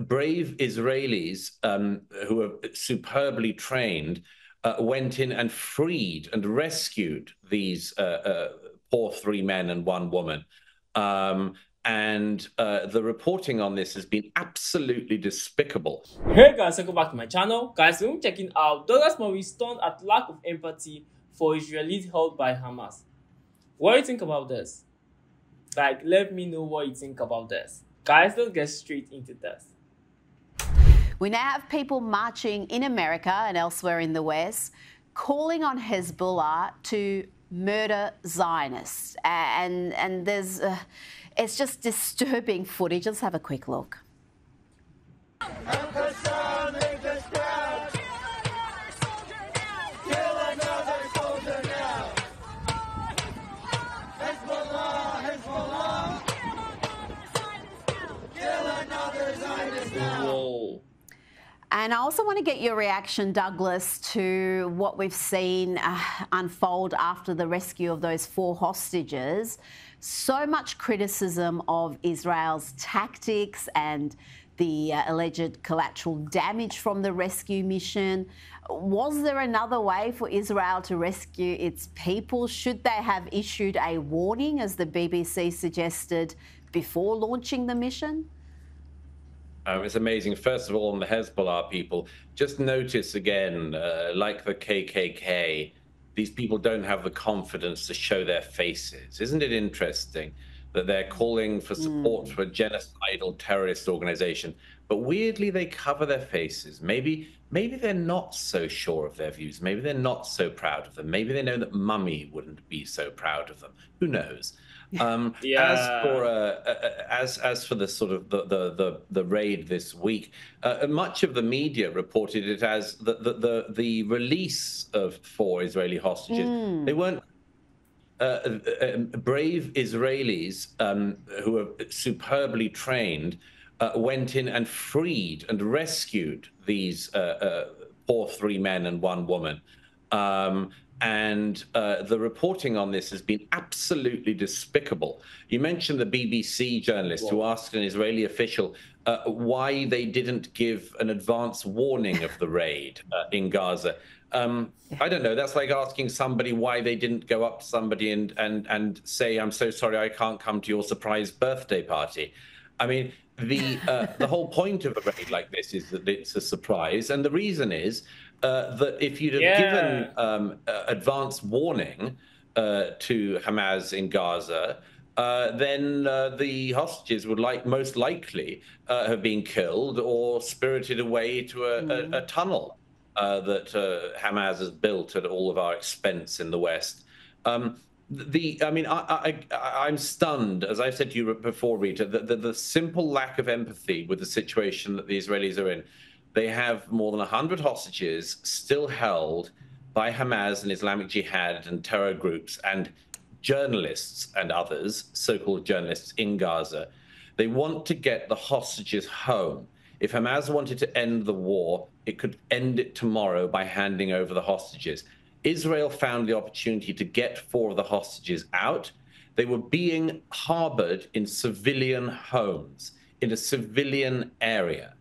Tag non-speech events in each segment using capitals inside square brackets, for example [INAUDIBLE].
brave Israelis um, who are superbly trained uh, went in and freed and rescued these uh, uh, poor three men and one woman. Um, and uh, the reporting on this has been absolutely despicable. Hey guys, welcome back to my channel. Guys, we're checking out Douglas Murray stunned at lack of empathy for Israelis held by Hamas. What do you think about this? Like, let me know what you think about this. Guys, let's get straight into this. We now have people marching in America and elsewhere in the West calling on Hezbollah to murder Zionists. And, and there's, uh, it's just disturbing footage. Let's have a quick look. Also want to get your reaction, Douglas, to what we've seen uh, unfold after the rescue of those four hostages. So much criticism of Israel's tactics and the uh, alleged collateral damage from the rescue mission. Was there another way for Israel to rescue its people? Should they have issued a warning, as the BBC suggested, before launching the mission? Um, it's amazing. First of all, on the Hezbollah people, just notice again, uh, like the KKK, these people don't have the confidence to show their faces. Isn't it interesting that they're calling for support mm. for a genocidal terrorist organization, but weirdly they cover their faces? Maybe, maybe they're not so sure of their views. Maybe they're not so proud of them. Maybe they know that Mummy wouldn't be so proud of them. Who knows? Um, [LAUGHS] yeah. As for uh, uh, uh, as as for the sort of the the the, the raid this week, uh, much of the media reported it as the the the, the release of four Israeli hostages. Mm. They weren't. Uh, uh, brave Israelis um, who are superbly trained went in and freed and rescued these poor three men and one woman. Um, and uh, the reporting on this has been absolutely despicable. You mentioned the BBC journalist who asked an Israeli official uh, why they didn't give an advance warning of the raid uh, in Gaza. Um, I don't know. That's like asking somebody why they didn't go up to somebody and and and say, "I'm so sorry, I can't come to your surprise birthday party." I mean, the uh, the whole point of a raid like this is that it's a surprise, and the reason is uh, that if you'd have yeah. given um, uh, advance warning uh, to Hamas in Gaza, uh, then uh, the hostages would like most likely uh, have been killed or spirited away to a, mm. a, a tunnel that Hamas has built at all of our expense in the West. Um, the I mean I, I am stunned as I've said to you before Rita the, the, the simple lack of empathy with the situation that the Israelis are in they have more than 100 hostages still held by Hamas and Islamic Jihad and terror groups and journalists and others, so called journalists in Gaza. They want to get the hostages home. If Hamas wanted to end the war, it could end it tomorrow by handing over the hostages. Israel found the opportunity to get four of the hostages out. They were being harbored in civilian homes, in a civilian area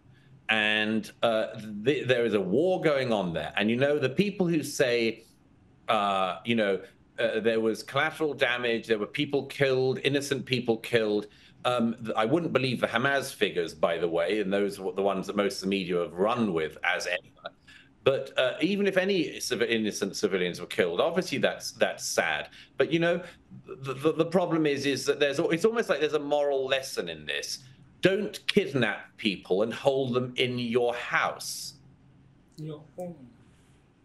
and uh, th- there is a war going on there. And you know, the people who say, uh, you know, uh, there was collateral damage, there were people killed, innocent people killed. Um, I wouldn't believe the Hamas figures, by the way, and those are the ones that most of the media have run with as ever. But uh, even if any innocent civilians were killed, obviously that's that's sad. But you know, the, the, the problem is is that there's it's almost like there's a moral lesson in this don't kidnap people and hold them in your house. Your home.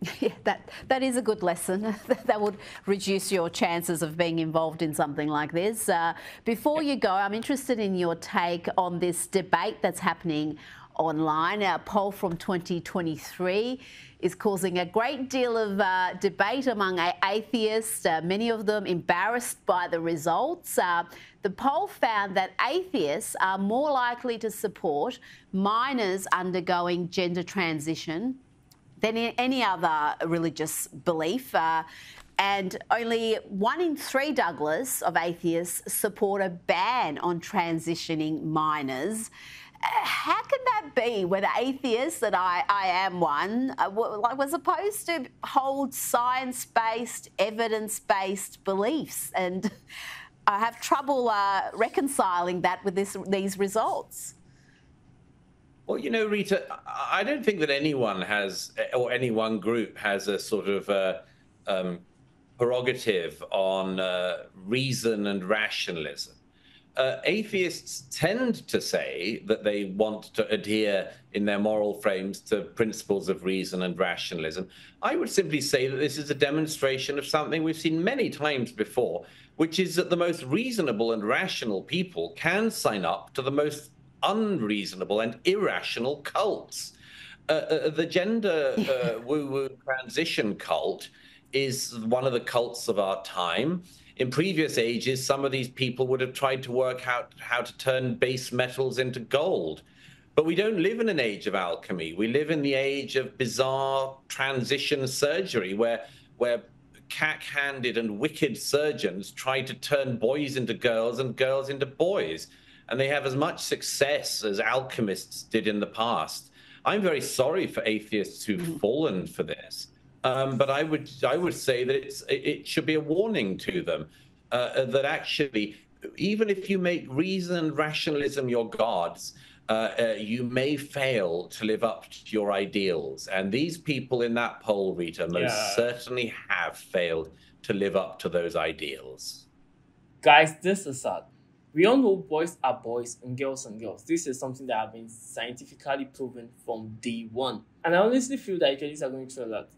[LAUGHS] Yeah, that, that is a good lesson. [LAUGHS] that would reduce your chances of being involved in something like this. Uh, before you go, I'm interested in your take on this debate that's happening online. A poll from 2023 is causing a great deal of uh, debate among atheists, uh, many of them embarrassed by the results. Uh, the poll found that atheists are more likely to support minors undergoing gender transition than any other religious belief. Uh, and only one in three Douglas of atheists support a ban on transitioning minors. How can that be when atheists, and I, I am one, uh, like we're supposed to hold science-based, evidence-based beliefs, and [LAUGHS] I have trouble uh, reconciling that with this, these results. Well, you know, Rita, I don't think that anyone has, or any one group has a sort of uh, um, prerogative on uh, reason and rationalism. Uh, atheists tend to say that they want to adhere in their moral frames to principles of reason and rationalism. I would simply say that this is a demonstration of something we've seen many times before, which is that the most reasonable and rational people can sign up to the most unreasonable and irrational cults. Uh, uh, the gender uh, [LAUGHS] woo woo transition cult is one of the cults of our time. In previous ages, some of these people would have tried to work out how to turn base metals into gold. But we don't live in an age of alchemy. We live in the age of bizarre transition surgery where, where cack handed and wicked surgeons try to turn boys into girls and girls into boys and they have as much success as alchemists did in the past. I'm very sorry for atheists who've mm-hmm. fallen for this, um, but I would I would say that it's it should be a warning to them uh, that actually, even if you make reason and rationalism your gods. Uh, uh, you may fail to live up to your ideals. And these people in that poll, Rita, most yeah. certainly have failed to live up to those ideals. Guys, this is sad we all know boys are boys and girls and girls. This is something that has been scientifically proven from day one. And I honestly feel that Israelis are going through a lot.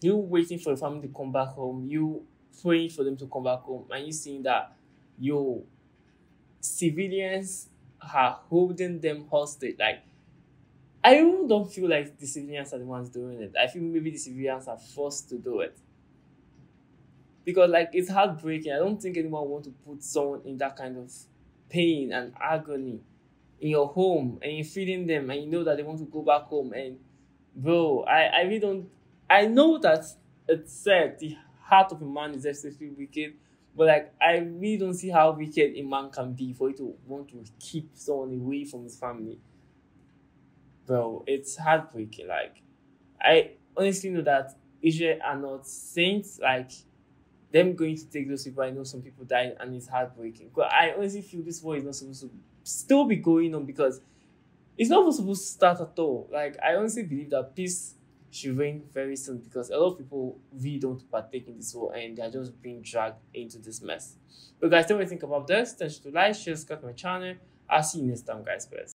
You waiting for your family to come back home, you praying for them to come back home, and you seeing that your civilians are holding them hostage. Like, I even don't feel like the civilians are the ones doing it. I feel maybe the civilians are forced to do it because like it's heartbreaking. I don't think anyone want to put someone in that kind of pain and agony in your home and you're feeding them and you know that they want to go back home and bro, I, I really don't I know that it said the heart of a man is especially wicked, but like I really don't see how wicked a man can be for you to want to keep someone away from his family. Bro, it's heartbreaking. Like I honestly know that Israel are not saints. Like them going to take those people, I know some people died and it's heartbreaking. But I honestly feel this war is not supposed to still be going on because it's not supposed to start at all. Like I honestly believe that peace should reign very soon because a lot of people really don't partake in this war and they're just being dragged into this mess. But guys, me what think about this. Don't forget to like, share, subscribe to my channel. I'll see you next time, guys. Guys.